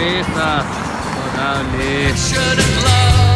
cerveza. Órale.